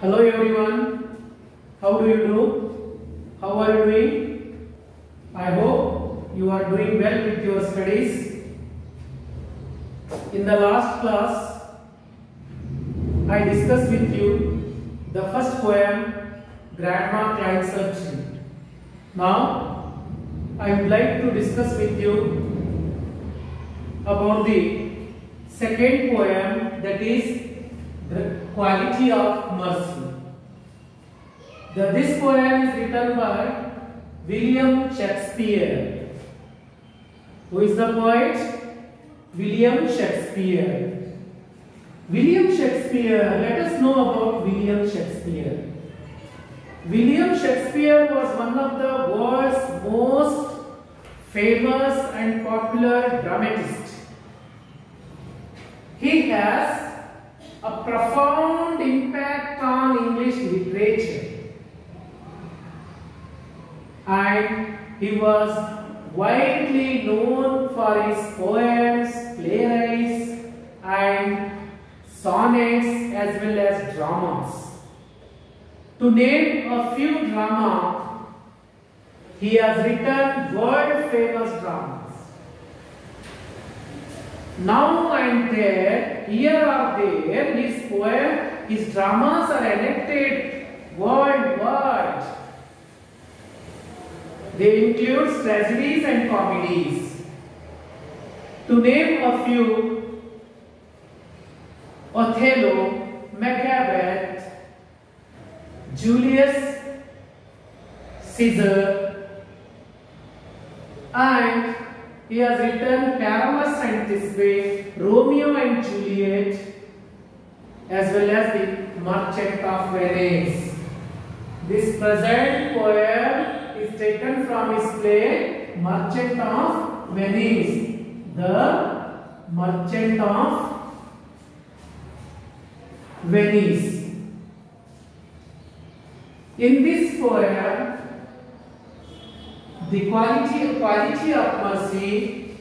Hello everyone. How do you do? How are you doing? I hope you are doing well with your studies. In the last class, I discussed with you the first poem, Grandma Climbs a Tree. Now, I would like to discuss with you about the second poem that is quality of mercy. The, this poem is written by William Shakespeare. Who is the poet? William Shakespeare. William Shakespeare, let us know about William Shakespeare. William Shakespeare was one of the world's most famous and popular dramatists. He has a profound impact on English literature. And he was widely known for his poems, plays, and sonnets as well as dramas. To name a few drama, he has written world famous dramas. Now and there, here or there, his poem, his dramas are enacted worldwide. They include tragedies and comedies. To name a few, Othello, Macbeth, Julius Caesar, and he has written Pyramus and Thisbe, Romeo and Juliet, as well as the Merchant of Venice. This present poem is taken from his play Merchant of Venice. The Merchant of Venice. In this poem, the quality quality of mercy,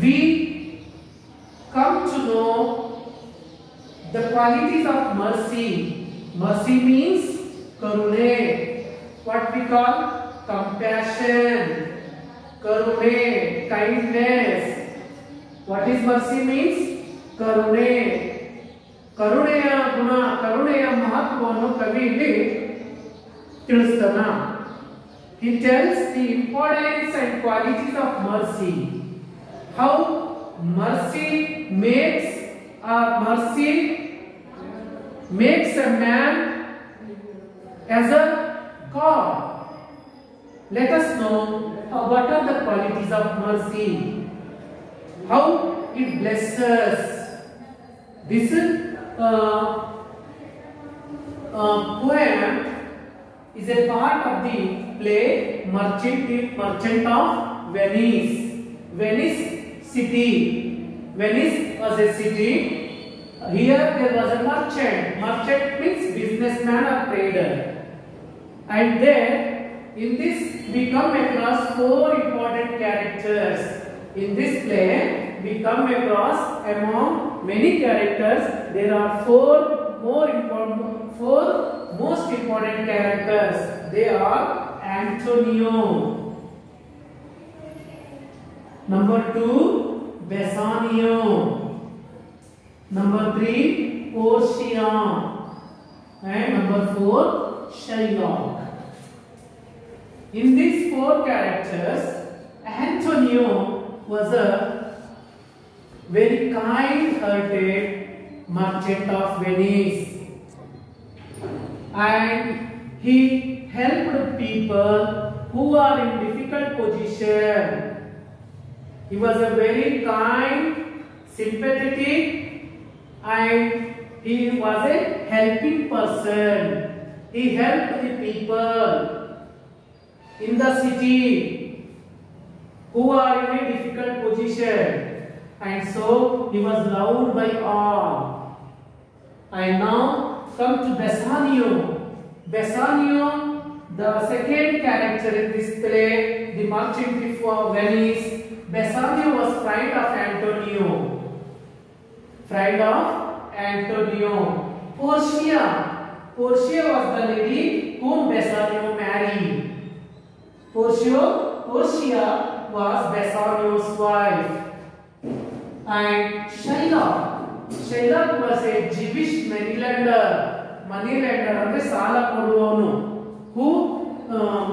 we come to know the qualities of mercy. Mercy means karune, what we call compassion, karune, kindness. What is mercy means? ಕರುಣೆ ಕರುಣೆಯ ಗುಣ ಕರುಣೆಯ ಮಹತ್ವವನ್ನು ಕವಿ ಇಲ್ಲಿ ತಿಳಿಸ್ತಾನ He tells the importance and qualities of mercy. How mercy makes a mercy makes a man as a God. Let us know what are the qualities of mercy. How it blesses. This uh, uh, poem is a part of the play Merchant, Merchant of Venice. Venice city. Venice was a city. Here there was a merchant. Merchant means businessman or trader. And there, in this, we come across four important characters. In this play, we come across among many characters. There are four more important, four most important characters. They are Antonio. Number two, Bassanio. Number three, Portia. And number four, Shylock. In these four characters, Antonio was a very kind-hearted merchant of Venice. And he helped people who are in difficult position. He was a very kind, sympathetic, and he was a helping person. He helped the people in the city who are in a difficult position. And so he was loved by all. And now come to Bassanio. Bassanio, the second character in this play, the merchant before Venice, Bassanio was friend of Antonio. Friend of Antonio. Portia. Portia was the lady whom Bassanio married. Portia, Portia was Bassanio's wife. And Shylock. Shylock was a Jewish moneylender. moneylender ಅಂದರೆ ಸಾಲ ಕೊಡುವವನು who um,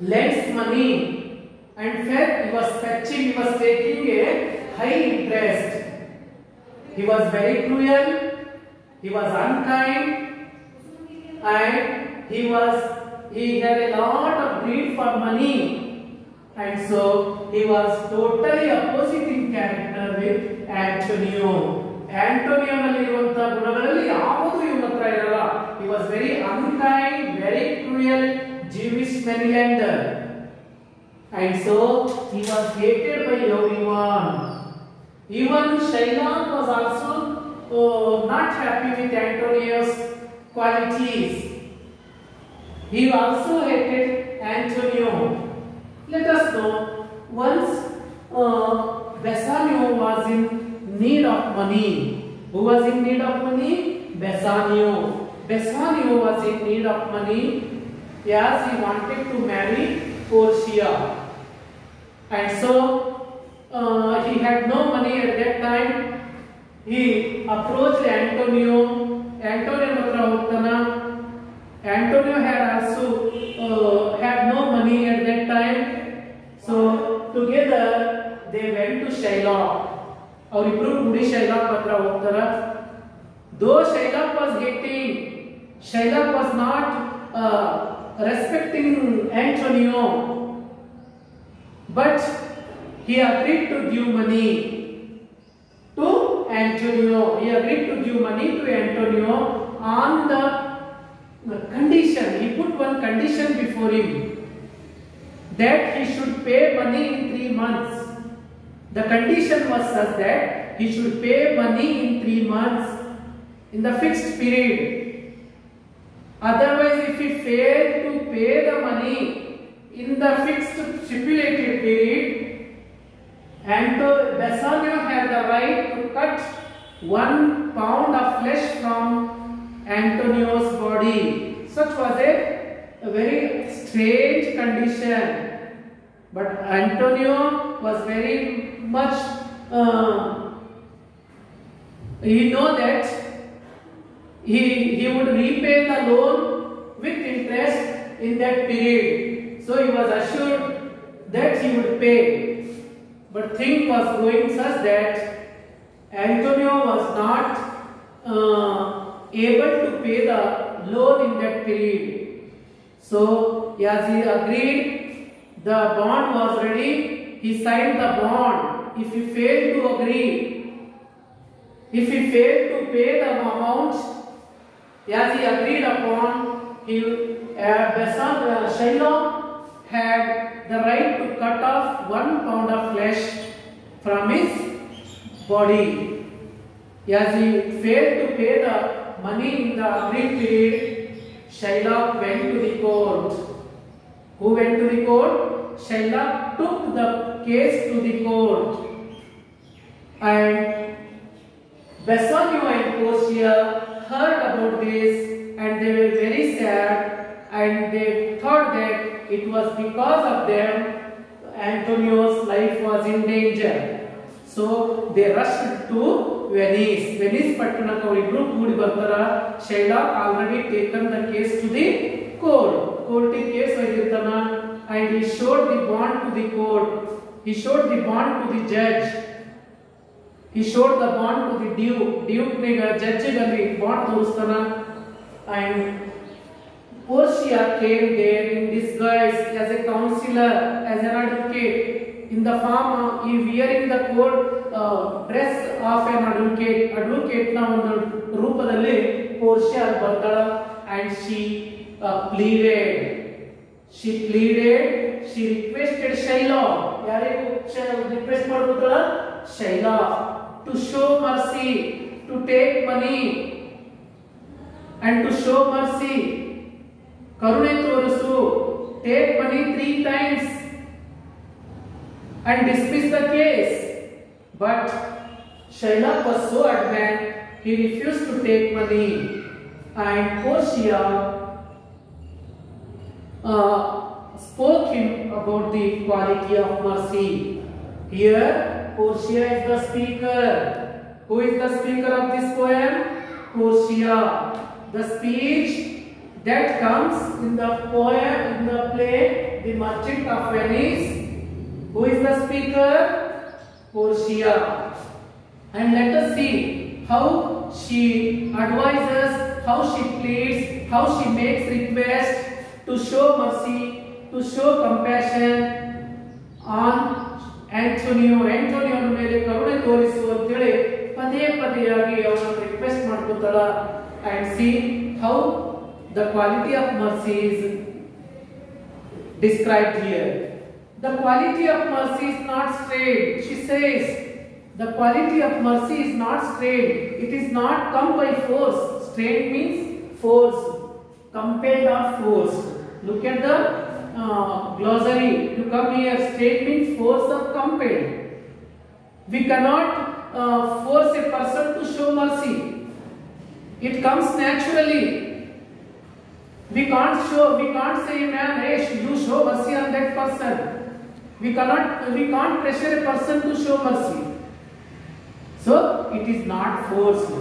lends money and fed he was fetching he was taking a high interest he was very cruel he was unkind and he was he had a lot of greed for money and so he was totally opposite in character with Antonio. ಆಂಟೋನಿಯೋನಲ್ಲಿರುವಂತಹ ಗುಣಗಳಲ್ಲಿ ಯಾವುದೂ ಇವನ ಹತ್ರ ಇರಲ್ಲ he was very unkind very cruel Jewish moneylender and so he was hated by everyone even Shylock was also uh, not happy with Antonio's qualities he also hated Antonio let us know once uh, Bassanio was in need of money. who was in need of money? Bassanio. Bassanio was in need of money Yes, he wanted to marry Portia. And so uh, he had no money at that time. He approached Antonio. Antonio Matrahottana. Antonio had also uh, had no money at that time. So together they went to Shailoh. ಅವರಿಬ್ರು ಕೂಡಿ ಶೈಲಾಕ್ ಹತ್ರ ಹೋಗ್ತಾರ though Shylock was getting Shylock was not respecting Antonio but he agreed to give money to Antonio. He agreed to give money to Antonio on the condition. He put one condition before him that he should pay money in three months. The condition was such that he should pay money in three months in the fixed period. Otherwise, if he failed to pay the money in the fixed stipulated period, and Bassanio had the right to cut one pound of flesh from Antonio's body. Such was a, a very strange condition. But Antonio was very much, uh, he know that he, he would repay the loan with interest in that period. So he was assured that he would pay. But thing was going such that Antonio was not uh, able to pay the loan in that period. So as he agreed, the bond was ready. He signed the bond. If he failed to agree, if he failed to pay the amount as he agreed upon, he uh, Besant, uh, Shylock had the right to cut off one pound of flesh from his body. As he failed to pay the money in the agreed period, Shylock went to the court. Who went to the court? Shylock took the case to the court. And Bassanio and Portia heard about this and they were very sad and they thought that it was because of them Antonio's life was in danger. So they rushed to Venice. Venice ಪಟ್ಟಣಕ್ಕೆ ಅವರಿಬ್ರು ಕೂಡಿ ಬರ್ತಾರ ಶೈಲಾಕ್ already taken the case to the court ಕೋರ್ಟಿಗೆ case ಒಯ್ದಿರ್ತಾನ And he showed the bond to the court. He showed the bond to the judge. He showed the bond to the duke. Duke ನಿಗ ಜಡ್ಜಿಗೆ ಅಲ್ಲಿ bond ತೋರಿಸ್ತಾನ and Portia came there in disguise as a counselor, as an advocate. In the form of he wearing the court uh, dress of an advocate. Advocate ನ ಒಂದು ರೂಪದಲ್ಲಿ ಪೋರ್ಷಿಯಾ ಅಲ್ಲಿ ಬರ್ತಾಳ and she uh, pleaded. she pleaded she requested shaila yare request madutala shaila to show mercy to take money and to show mercy karune torusu take money three times and dismiss the case but shaila was so adamant he refused to take money and portia uh, spoke him about the quality of mercy. Here, Portia is the speaker. Who is the speaker of this poem? Portia. The speech that comes in the poem, in the play, The Merchant of Venice. Who is the speaker? Portia. And let us see how she advises, how she pleads, how she makes requests to show mercy, to show compassion on Antonio ಆಂಟೋನಿಯೋನ ಮೇಲೆ ಕರುಣೆ ತೋರಿಸು ಅಂತೇಳಿ ಪದೇ ಪದೇಯಾಗಿ ಅವರನ್ನು request ಮಾಡ್ಕೊತಾಳ and C how the quality of mercy is described here. The quality of mercy is not straight. She says, the quality of mercy is not straight. It is not come by force. Straight means force, compelled or forced. Look at the uh, glossary. You come here. Straight means force or compelled. We cannot uh, force a person to show mercy. It comes naturally. We can't show, we can't say, man, hey, you show mercy on that person. We cannot, we can't pressure a person to show mercy. So it is not forced.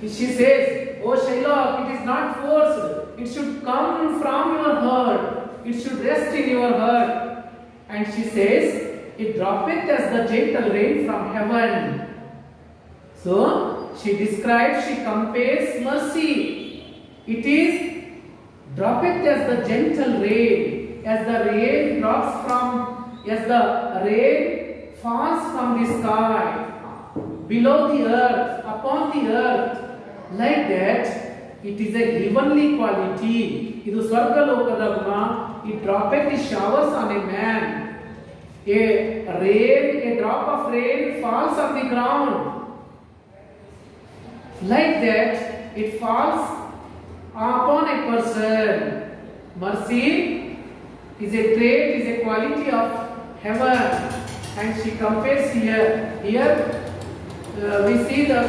She says, Oh Shylock, it is not forced. It should come from your heart. It should rest in your heart. And she says, It droppeth as the gentle rain from heaven. So she describes, she compares mercy. It is droppeth as the gentle rain, as the rain drops from, as the rain falls from the sky, below the earth, upon the earth, like that, it is a heavenly quality. ಇದು ಸ್ವರ್ಗಲೋಕದ ಗುಣ it droppeth the showers on a man. A rain, a drop of rain falls on the ground. Like that, it falls upon a person. Mercy is a trait, is a quality of heaven. And she compares here. Here uh, we see the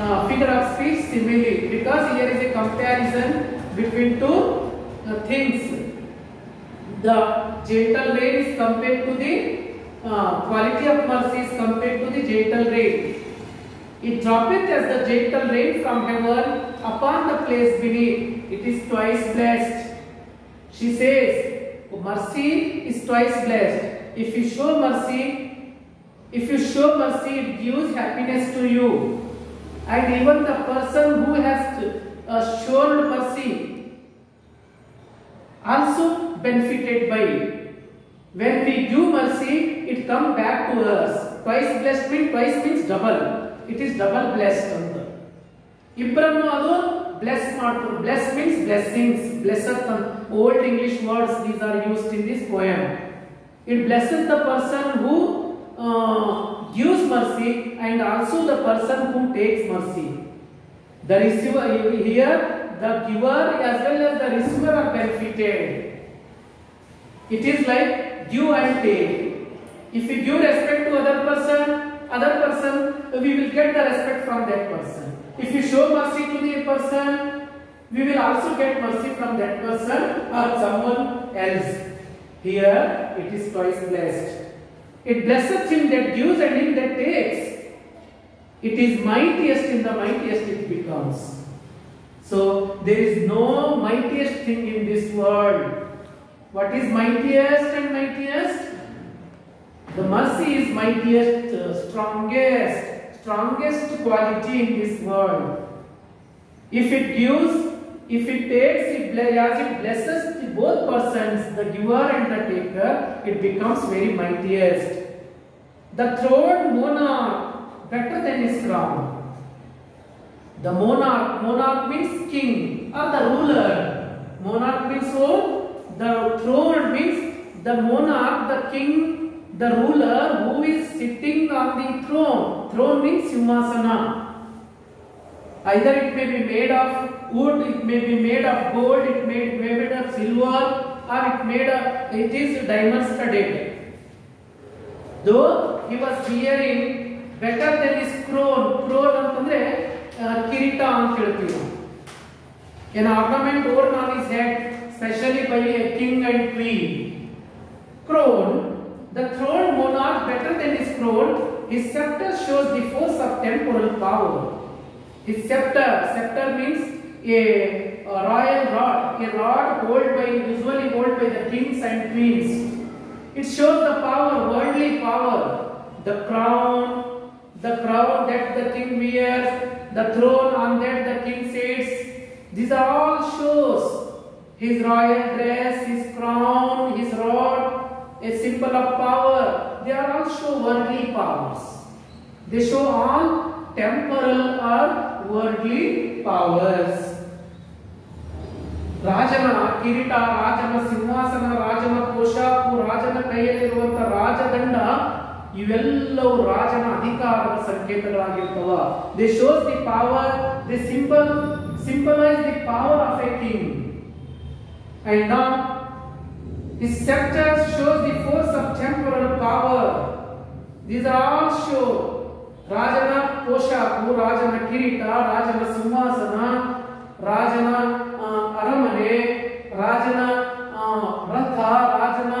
uh, figure of speech simile because here is a comparison between two uh, things. The gentle rain is compared to the uh, quality of mercy is compared to the gentle rain. It droppeth as the gentle rain from heaven upon the place beneath. It is twice blessed. She says, mercy is twice blessed. If you show mercy, if you show mercy, it gives happiness to you And even the person who has uh, shown mercy also benefited by it. When we give mercy, it comes back to us. Twice blessed means twice means double. It is double blessed ಅಂತ ಇಬ್ಬರನ್ನು ಅದು bless ಮಾಡ್ತಾರೆ bless means blessings ಬ್ಲೆಸ್ಸತ್ old English words these are used in this poem. It blesses the person who uh, gives mercy and also the person who takes mercy. The receiver here, the giver as well as the receiver are benefited. It is like give and take. If we give respect to other person, other person, we will get the respect from that person. If we show mercy to the person, we will also get mercy from that person or someone else. Here it is twice blessed. It blesseth him that gives and him that takes. It is mightiest in the mightiest it becomes. So there is no mightiest thing in this world. What is mightiest and mightiest? The mercy is mightiest, uh, strongest, strongest quality in this world. If it gives, if it takes, it it blesses both persons, the giver and the taker, it becomes very mightiest. The throned monarch, better than his crown. The monarch, monarch means king or the ruler. Monarch means who? The throne means the monarch, the king, the ruler who is sitting on the throne. Throne means Simhasana. Either it may be made of wood, it may be made of gold, it may be made of silver, or it made of it is diamond studded. Though he was wearing better than his crown crown ಅಂತಂದ್ರೆ ಆ, ಕಿರೀಟ ಅಂತ ಹೇಳ್ತೀವಿ ನಾವು an ornament worn on his head, specially by a king and queen. Crown, the throne monarch better than his crown, his scepter shows the force of temporal power. His scepter, scepter means a, a royal rod, a rod held by usually held by the kings and queens. It shows the power, worldly power, the crown, the crown that the king wears, the throne on that the king sits. These are all shows his royal dress, his crown, his rod, a symbol of power. They are also worldly powers. They show all temporal or worldly powers. ರಾಜನ ಕಿರೀಟ, ರಾಜನ ಸಿಂಹಾಸನ, ರಾಜನ ಪೋಷಾಕು, ರಾಜನ ಕೈಯಲ್ಲಿರುವಂತಹ ರಾಜದಂಡ, ಇವೆಲ್ಲವೂ ರಾಜನ ಅಧಿಕಾರದ ಸಂಕೇತಗಳಾಗಿರ್ತವ they shows the power the symbol symbolise the power of a king and His scepter shows the force of temporal power. These are all show ರಾಜನ ಪೋಷಾಕು, ರಾಜನ ಕಿರೀಟ, ರಾಜನ ಸಿಂಹಾಸನ, ರಾಜನ ಅರಮನೆ, ರಾಜನ ರಥ, ರಾಜನ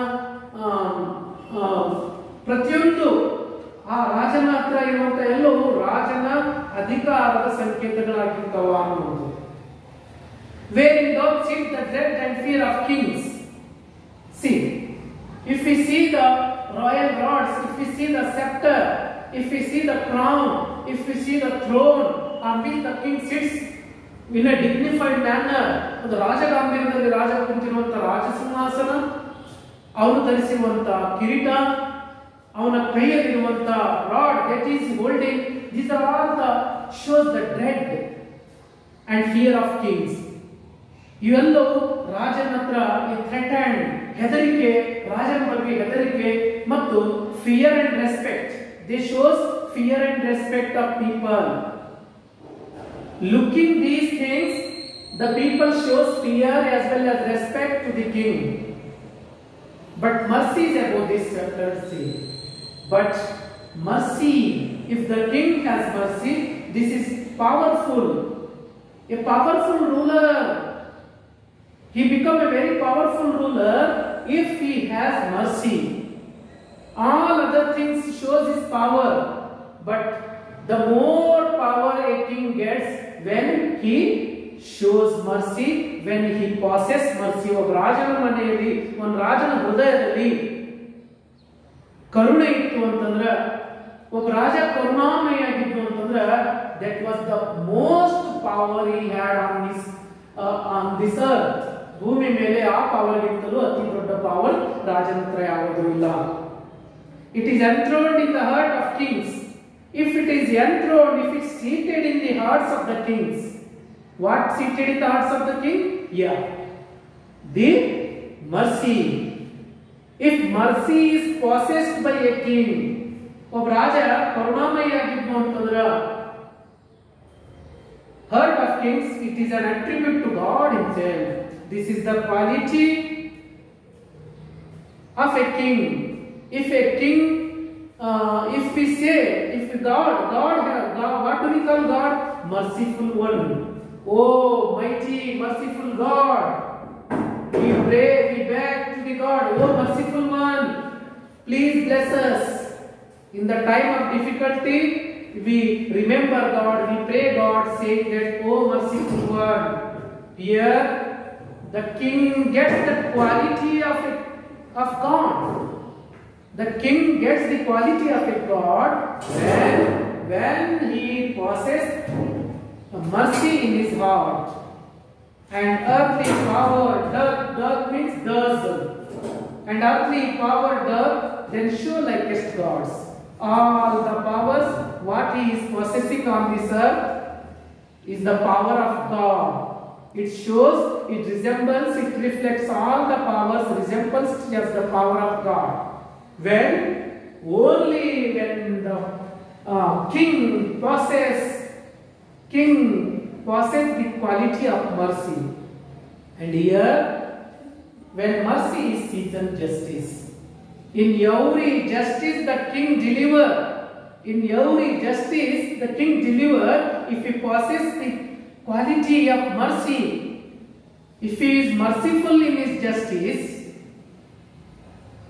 ಪ್ರತಿಯೊಂದು ಆ ರಾಜನ ಹತ್ರ ಇರುವಂತ ಎಲ್ಲವೂ ರಾಜನ ಅಧಿಕಾರದ ಸಂಕೇತಗಳಾಗಿರ್ತಾವ ಅನ್ನುವಂಥದ್ದು where in doubt see the dread and fear of kings see if you see the royal rods if you see the sceptre if we see the crown, if we see the throne on which the king sits in a dignified manner, ಒಂದು ರಾಜಗಾಂಭೀರ್ಯದಲ್ಲಿ ರಾಜ ಕುಂತಿರುವಂತಹ ರಾಜಸಿಂಹಾಸನ ಅವನು ಧರಿಸಿರುವಂತಹ ಕಿರೀಟ ಅವನ ಕೈಯಲ್ಲಿರುವಂತಹ rod that is holding these are all the shows the dread and fear of kings ಇವೆಲ್ಲವೂ ರಾಜನ ಹತ್ರ threat and ಹೆದರಿಕೆ ರಾಜನ ಬಗ್ಗೆ ಹೆದರಿಕೆ ಮತ್ತು fear and respect This shows fear and respect of people. Looking these things, the people shows fear as well as respect to the king. But mercy is above this courtesy. But mercy, if the king has mercy, this is powerful. A powerful ruler. He become a very powerful ruler if he has mercy. All other things shows his power, but the more power a king gets when he shows mercy, when he possess mercy. ಒಬ್ಬ ರಾಜನ ಮನೆಯಲ್ಲಿ ಒಂದು ರಾಜನ ಹೃದಯದಲ್ಲಿ ಕರುಣೆ ಇತ್ತು ಅಂತಂದ್ರೆ ಒಬ್ಬ ರಾಜ ಕರುಣಾಮಯಾಗಿದ್ದು ಅಂತಂದ್ರೆ that was the most power he had on this on this earth ಭೂಮಿ ಮೇಲೆ ಆ ಪವರ್ಗಿಂತಲೂ ಅತಿ ದೊಡ್ಡ ಪವರ್ ರಾಜನ ಹತ್ರ ಯಾವುದೂ ಇಲ್ಲ it is enthroned in the heart of kings if it is enthroned if it's seated in the hearts of the kings what seated in the hearts of the king yeah the mercy if mercy is possessed by a king ಒಬ್ಬ ರಾಜ ಕರುಣಾಮಯಿ ಆಗಿದ್ದು ಅಂತಂದ್ರ heart of kings it is an attribute to god himself this is the quality of a king If a king uh, if we say if god god, god what do we call god merciful one oh mighty merciful god we pray we beg to the god oh merciful one please bless us in the time of difficulty we remember god we pray god saying that oh merciful one here the king gets the quality of of god the king gets the quality of a god when when he possesses mercy in his heart. And earthly power doth, doth means does. And earthly power doth then show like likest gods. All the powers what he is possessing on this earth is the power of god. It shows it resembles it reflects all the powers resembles as the power of god when? Only when the uh, king possess king possess the quality of mercy. And here when mercy is seasoned justice. In every justice the king deliver in every justice the king deliver if he possess the quality of mercy, if he is merciful in his justice,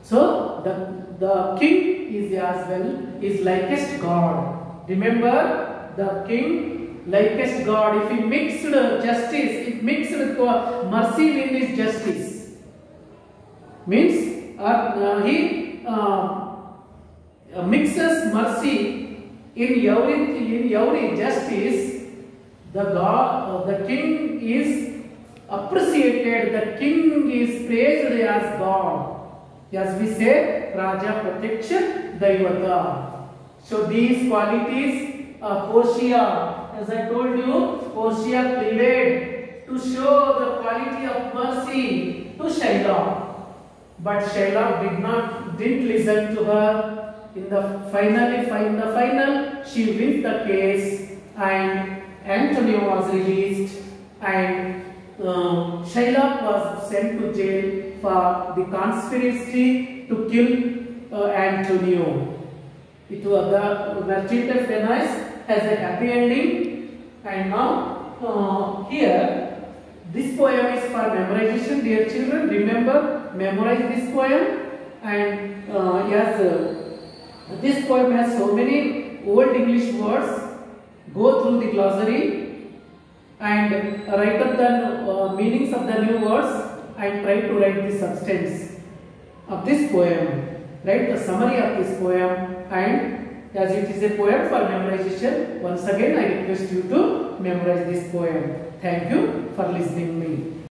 so the, the king is as well is likest God. Remember the king likest God. If he mixed justice, if mixed mercy in his justice, means uh, uh, he uh, uh, mixes mercy in every in every justice. The God, uh, the king is appreciated. The king is praised as God. As we say, Raja Pratiksha Daivata. So these qualities, uh, Portia, as I told you, Portia pleaded to show the quality of mercy to Shaila. But Shaila did not, didn't listen to her. In the finally, in the final, she wins the case and Antonio was released and uh, Shylock was sent to jail for the conspiracy to kill uh, Antonio. It was the Merchant Venice has a happy ending. And now uh, here this poem is for memorization dear children. Remember memorize this poem. And uh, yes uh, this poem has so many old English words. Go through the glossary. And write up the uh, meanings of the new words and try to write the substance of this poem. Write the summary of this poem and as it is a poem for memorization, once again I request you to memorize this poem. Thank you for listening me.